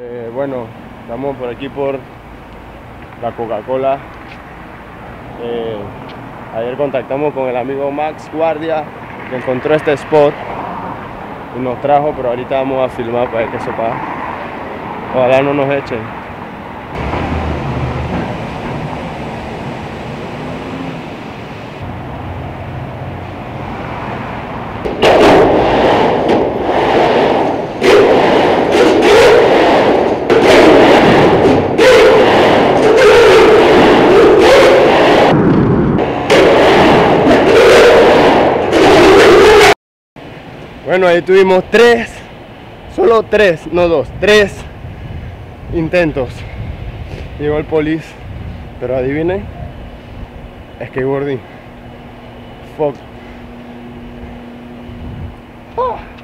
Eh, bueno, estamos por aquí por la Coca-Cola. Eh, ayer contactamos con el amigo Max Guardia que encontró este spot y nos trajo, pero ahorita vamos a filmar para qué sepa. Ojalá no nos echen. Bueno, ahí tuvimos tres, solo tres, no dos, tres intentos. Llegó el polis, pero adivinen, skateboarding. Fuck. Ah.